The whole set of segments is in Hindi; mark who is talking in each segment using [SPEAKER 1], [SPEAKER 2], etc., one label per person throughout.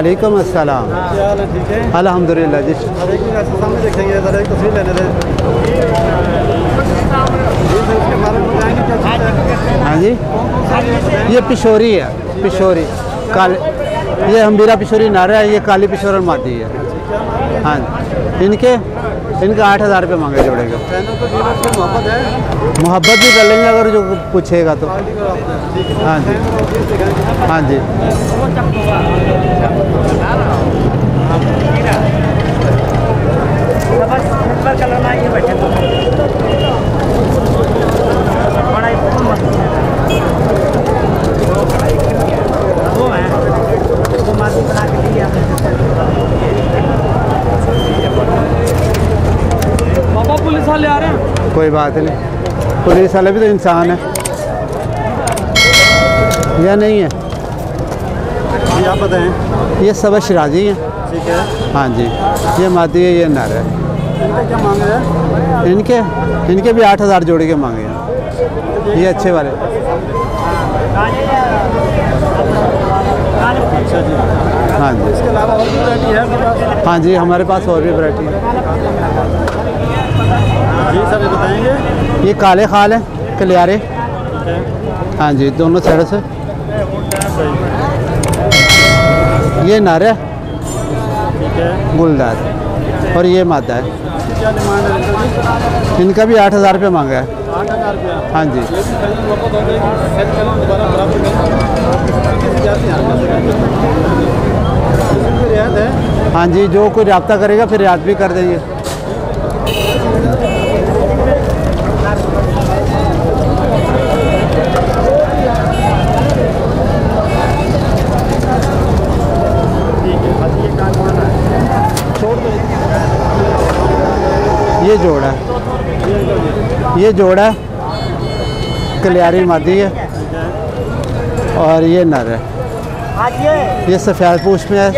[SPEAKER 1] वालेकुम अस्सलाम।
[SPEAKER 2] ठीक है
[SPEAKER 1] अल्हम्दुलिल्लाह, जी।
[SPEAKER 2] है
[SPEAKER 1] जी।
[SPEAKER 2] ये
[SPEAKER 1] पिशोरी है, पिशोरी। काले, ये हमीरा पिशोरी नारा है, ये काली पिशोर मादी है। हाँ इनके, इनका आठ हज़ार रुपये मांगे जोड़े के
[SPEAKER 2] से मोहब्बत है?
[SPEAKER 1] मोहब्बत भी कर लेंगे अगर जो पूछेगा तो।
[SPEAKER 2] का है
[SPEAKER 1] हाँ। जी
[SPEAKER 2] और चीज़ दिखाएँगे
[SPEAKER 1] हाँ जी
[SPEAKER 2] पापा पुलिस वाले आ रहे हैं
[SPEAKER 1] कोई बात नहीं। पुलिस वाले भी तो इंसान है। या नहीं है?
[SPEAKER 2] जी आप बताएँ।
[SPEAKER 1] ये सब शराजी हैं।
[SPEAKER 2] ठीक है।
[SPEAKER 1] हाँ जी ये माती है ये नर है।
[SPEAKER 2] इनका क्या मांग रहे हैं?
[SPEAKER 1] इनके इनके भी आठ हज़ार जोड़े के मांगे हैं। ये अच्छे वाले।
[SPEAKER 2] अच्छा
[SPEAKER 1] हाँ जी।
[SPEAKER 2] है
[SPEAKER 1] हाँ जी हमारे पास और भी वैरायटी है।
[SPEAKER 2] जी सर ये बताएँगे?
[SPEAKER 1] ये काले खाल हैं कलियारे।
[SPEAKER 2] हाँ
[SPEAKER 1] जी दोनों साइड से। ये नर है। गुलदार। और ये मादा है।
[SPEAKER 2] इनका
[SPEAKER 1] भी आठ हज़ार रुपये मांगा है। हाँ जी।
[SPEAKER 2] हाँ
[SPEAKER 1] जी जो कोई रब्ता करेगा फिर याद भी कर देंगे
[SPEAKER 2] ठीक है बस ये काम होना है छोड़ दो
[SPEAKER 1] ये जोड़ा है ये जोड़ा है। कलियारी मादी है। और ये नर है। ये सफ़ेद पूछ में है।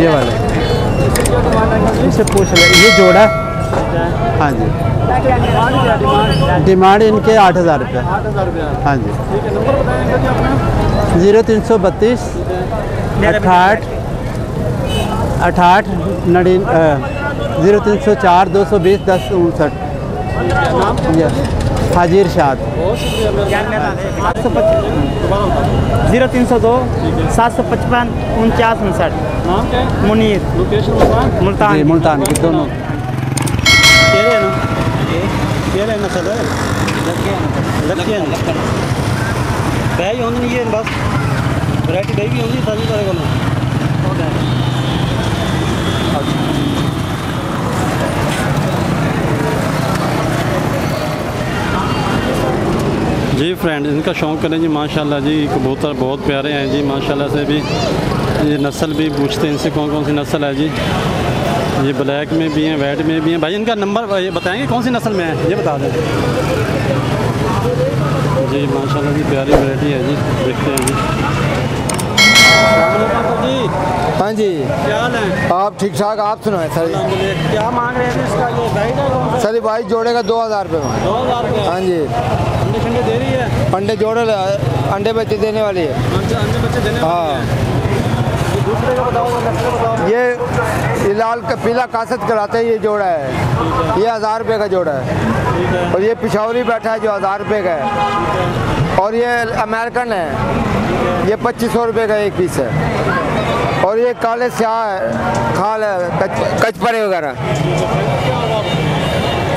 [SPEAKER 1] ये वाले। इसे पूछ ले। ये जोड़ा है। जी। डिमांड इनके आठ हज़ार रुपये। हाँ जी। ज़ीरो तीन सौ बत्तीस, अठाठ अठाठ नड़ी ज़ीरो तीन सौ चार, दो सौ बीस, दस, उनसठ।
[SPEAKER 2] नाम
[SPEAKER 1] ये हाजी इरशाद
[SPEAKER 2] बहुत शुक्रिया मेरा
[SPEAKER 3] सात सौ पच ज़ीरो तीन सौ दो सात सौ पचपन उनचास उनसठ। मुनीर। मुल्तान।
[SPEAKER 1] मुल्तान की दोनों।
[SPEAKER 2] ये बस। वैरायटी बह भी होंदी सारी तरह कोल जी फ्रेंड इनका शौक़ करें जी माशाल्लाह जी कबूतर बहुत प्यारे हैं जी माशाल्लाह से भी ये नस्ल भी पूछते हैं इनसे कौन कौन सी नस्ल है जी। ये ब्लैक में भी हैं वाइट में भी हैं। भाई इनका नंबर ये बताएँगे कौन सी नस्ल में है? ये बता दें। जी माशाल्लाह जी प्यारी वैरायटी है जी देखते हैं जी।
[SPEAKER 4] हाँ जी।
[SPEAKER 2] क्या हाल है?
[SPEAKER 4] आप ठीक ठाक आप सुनाए सर।
[SPEAKER 2] क्या मांग रहे हैं इसका? ये
[SPEAKER 4] सर भाई जोड़ेगा दो हज़ार रुपये में।
[SPEAKER 2] दो हज़ार
[SPEAKER 4] हाँ जी।
[SPEAKER 2] अंडे शंडे दे रही है?
[SPEAKER 4] अंडे जोड़े अंडे बच्चे देने वाली है।
[SPEAKER 2] अंडे अंडे बच्चे देने
[SPEAKER 4] हाँ।
[SPEAKER 2] ये दूसरे का बताओ
[SPEAKER 4] ये ये लाल का पीला कासत कराते हैं ये जोड़ा है। ये हज़ार रुपये का जोड़ा है। और ये पिशौरी बैठा है जो हज़ार रुपये का है। और ये अमेरिकन है। ये पच्चीस सौ रुपये का एक पीस है। और ये काले स्याह है खाल है कच कचपरे वगैरह।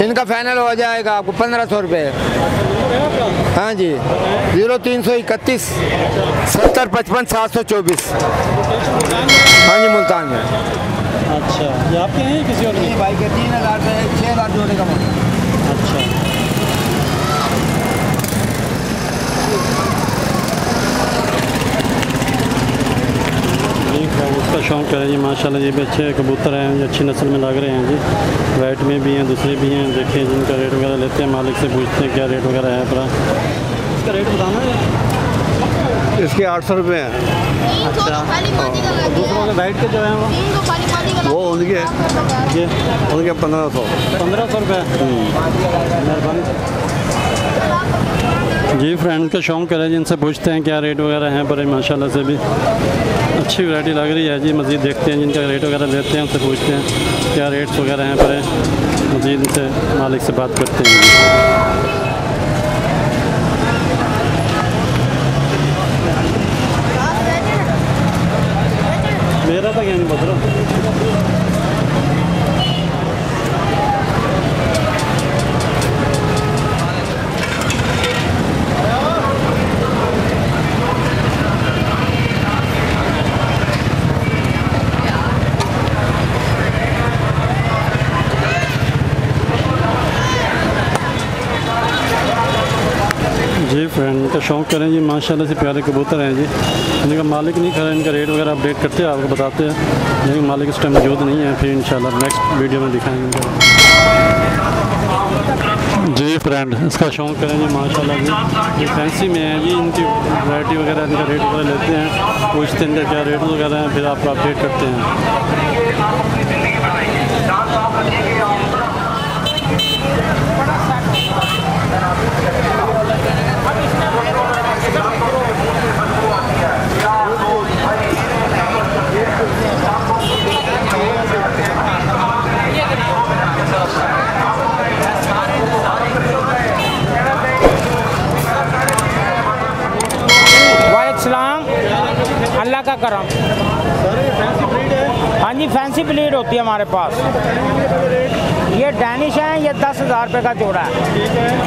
[SPEAKER 4] इनका फाइनल हो जाएगा आपको पंद्रह सौ रुपये हाँ जी। ज़ीरो तीन सौ इकतीस सत्तर पचपन सात सौ चौबीस। हाँ जी मुल्तान में।
[SPEAKER 2] अच्छा। ये आपके हैं किसी और
[SPEAKER 4] भाई के तीन हज़ार छः हज़ार जोड़े का
[SPEAKER 2] अच्छा जी फ्रेंड है जी माशाल्लाह ये भी अच्छे कबूतर हैं ये अच्छी नस्ल में लग रहे हैं जी। वाइट में भी हैं दूसरे भी हैं देखिए जिनका रेट वगैरह लेते हैं मालिक से पूछते हैं क्या रेट वगैरह है पूरा इसका रेट बताना है?
[SPEAKER 5] इसके आठ सौ रुपये हैं।
[SPEAKER 2] अच्छा। दूसरों के वाइट के जो हैं वो?
[SPEAKER 5] वो उनके
[SPEAKER 2] ये?
[SPEAKER 5] उनके पंद्रह सौ।
[SPEAKER 2] पंद्रह सौ रुपये मेहरबानी। जी फ्रेंड का शौक करें जिनसे पूछते हैं क्या रेट वगैरह हैं, पर माशाल्लाह से भी अच्छी वैरायटी लग रही है जी, मज़ीद देखते हैं जिनका रेट वगैरह लेते हैं, उनसे पूछते हैं क्या रेट्स वगैरह हैं, पर मज़ीद उनसे मालिक से बात करते हैं मेरा तो क्या नहीं शौक़ करें जी, माशाल्लाह से प्यारे कबूतर हैं जी। इनका मालिक नहीं खड़ा, इनका रेट वगैरह अपडेट करते हैं, आपको बताते हैं। लेकिन मालिक इस टाइम मौजूद नहीं है, फिर इंशाल्लाह नेक्स्ट वीडियो में दिखाएँगे इनका। जी फ्रेंड इसका शौक़ करें जी, माशाल्लाह जी। ये फैंसी में है जी, इनकी वैरायटी वगैरह, इनका रेट वगैरह लेते हैं। पूछते हैं इनका क्या रेट वगैरह हैं, फिर आपको अपडेट करते हैं
[SPEAKER 6] वालेकुम अल्लाह का करम। हाँ। जी फैंसी ब्रीड होती है हमारे पास। ये डैनिश है ये दस हज़ार रुपये का जोड़ा है।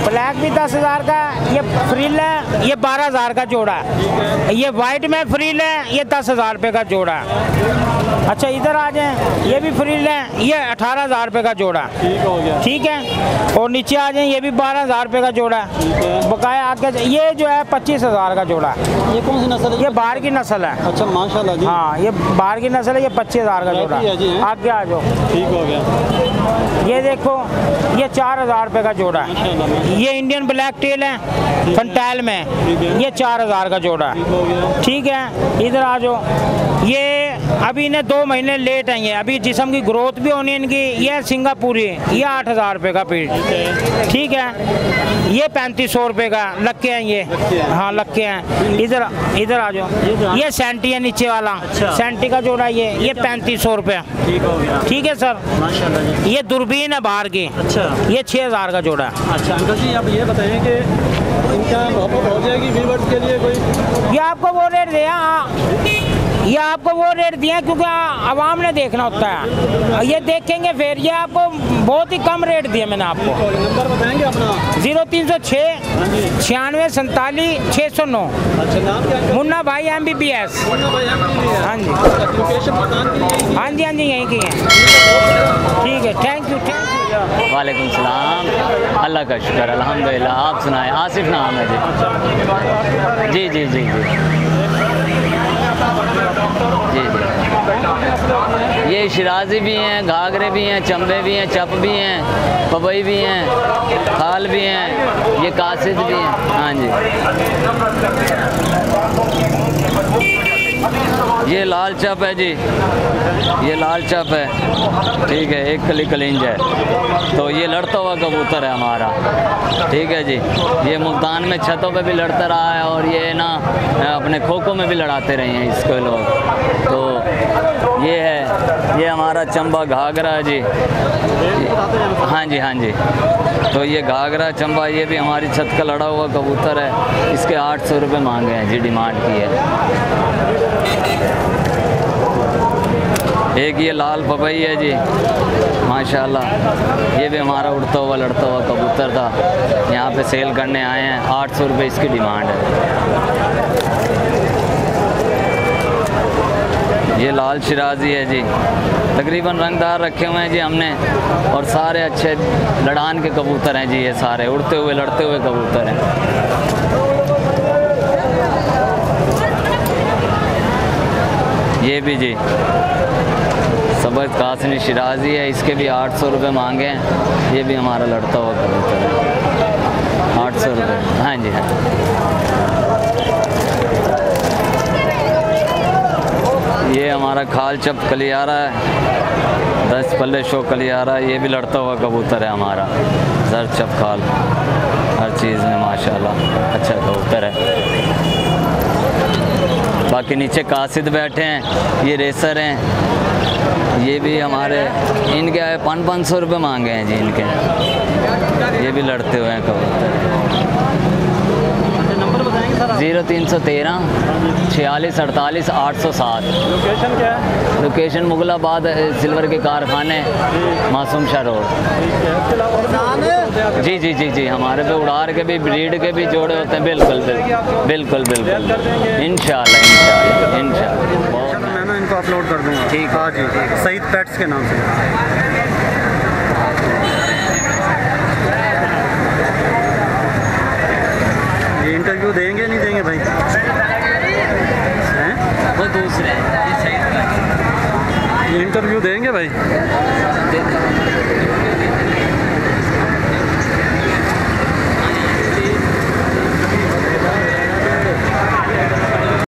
[SPEAKER 6] ब्लैक भी दस हज़ार का है ये फ्रिल है ये बारह हज़ार का जोड़ा है। ये वाइट में फ्रिल है ये दस हज़ार रुपये का जोड़ा है। अच्छा इधर आ जाएँ ये भी फ्रिल है ये अठारह हज़ार रुपये का जोड़ा है।
[SPEAKER 2] ठीक हो गया।
[SPEAKER 6] ठीक है? और नीचे आ जाएँ ये भी बारह हज़ार रुपये का जोड़ा है। बकाया आगे ये जो है पच्चीस हज़ार का जोड़ा है।
[SPEAKER 2] ये कौन सी नस्ल है?
[SPEAKER 6] ये बाहर की नस्ल है।
[SPEAKER 2] अच्छा माशा
[SPEAKER 6] हाँ ये बाहर की नस्ल है ये पच्चीस हज़ार का जोड़ा
[SPEAKER 2] है?
[SPEAKER 6] आगे आ जाओ।
[SPEAKER 2] ठीक हो गया।
[SPEAKER 6] ये देखो, ये चार हज़ार रुपये का जोड़ा है। ये इंडियन ब्लैक टेल है फंटैल में। ये चार हज़ार का जोड़ा है। ठीक है, इधर आ जाओ। ये अभी इन्हें दो महीने लेट आई है। अभी जिसम की ग्रोथ भी होनी है इनकी ये सिंगापुरी ये आठ हज़ार रुपये का पीस ठीक है? ये पैंतीस सौ रुपये का लक्के हैं ये। हाँ। लक्के हैं। इधर इधर आ जाओ। ये सेंटी है नीचे वाला। सेंटी का जोड़ा ये ये पैंतीस सौ रुपये
[SPEAKER 2] ठीक हो
[SPEAKER 6] सर? ये दूरबीन है बाहर की।
[SPEAKER 2] अच्छा।
[SPEAKER 6] ये छः हज़ार का जोड़ा है।
[SPEAKER 2] अच्छा अंकल जी आप ये बताएँ कि इनका हो जाएगी के लिए कोई?
[SPEAKER 6] ये आपको वो रेट दिया। ये आपको वो रेट दिया क्योंकि आवाम ने देखना होता है। ये देखेंगे फिर, ये आपको बहुत ही कम रेट दिया मैंने आपको। ज़ीरो तीन सौ छः छियानवे सैंतालीस छः सौ नौ।
[SPEAKER 2] है
[SPEAKER 6] मुन्ना भाई एम बी बी एस
[SPEAKER 2] है
[SPEAKER 6] हाँ जी। हाँ जी हाँ जी, यहीं की है। ठीक है थैंक यू थैंक यू
[SPEAKER 7] वालेकुम सलाम। अल्लाह का शुक्र, अल्हम्दुलिल्लाह। आप सुनाए, आसिफ नाम है जी। जी जी जी जी। जी जी। ये शराजी भी हैं, घाघरे भी हैं, चंबे भी हैं, चप भी हैं पबई भी हैं, खाल भी हैं, ये कासिद भी हैं। हाँ जी। ये लाल चप है जी। ये लाल चप है। ठीक है, एक कली कलिंज है। तो ये लड़ता हुआ कबूतर है हमारा। ठीक है जी। ये मुल्तान में छतों पे भी लड़ता रहा है और ये ना, अपने खो खो में भी लड़ाते रहे हैं इसको लोग। तो ये है ये हमारा चंबा घाघरा जी। हाँ जी हाँ जी। तो ये घाघरा चंबा, ये भी हमारी छत का लड़ा हुआ कबूतर है। इसके आठ सौ रुपये मांगे हैं जी, डिमांड की है। एक ये लाल पपई है जी, माशाल्लाह। ये भी हमारा उड़ता हुआ, लड़ता हुआ कबूतर था। यहाँ पे सेल करने आए हैं, आठ सौ रुपये इसकी डिमांड है। ये लाल शिराजी है जी। तकरीबन रंगदार रखे हुए हैं जी हमने। और सारे अच्छे लड़ान के कबूतर हैं जी ये सारे। उड़ते हुए, लड़ते हुए कबूतर हैं। ये भी जी। सबक कासनी शिराजी है। इसके भी आठ सौ रुपये मांगे हैं। ये भी हमारा लड़ता हुआ कबूतर है। आठ सौ रुपये हाँ जी हाँ। ये हमारा खाल चप कलियारा है। दस पल्ले शो कलियारा है। ये भी लड़ता हुआ कबूतर है हमारा। जर चप खाल। हर चीज़ में माशाल्लाह। अच्छा कबूतर है। बाकी नीचे कासिद बैठे हैं। ये रेसर हैं। ये भी हमारे इनके आए पाँच पाँच सौ रुपये मांगे हैं जी इनके। ये भी लड़ते हुए हैं कबूतर
[SPEAKER 2] नंबर बताएँगे सर आप
[SPEAKER 7] ज़ीरो तीन सौ तेरह छियालीस अड़तालीस आठ सौ सात।
[SPEAKER 2] लोकेशन क्या है?
[SPEAKER 7] लोकेशन मुगलाबाद सिल्वर के कारखाने मासूम शाह रोड। जी जी जी जी हमारे पे उड़ार के भी ब्रीड के भी जोड़े होते हैं। बिल्कुल बिल्कुल बिल्कुल बिल्कुल। इंशाल्लाह बहुत
[SPEAKER 2] चलो मैं ना इनको अपलोड कर दूँगा।
[SPEAKER 7] ठीक है।
[SPEAKER 2] हाँ जी सईद पेट्स के नाम से ये इंटरव्यू देंगे नहीं देंगे भाई हैं?
[SPEAKER 7] वो दूसरे
[SPEAKER 2] भाई।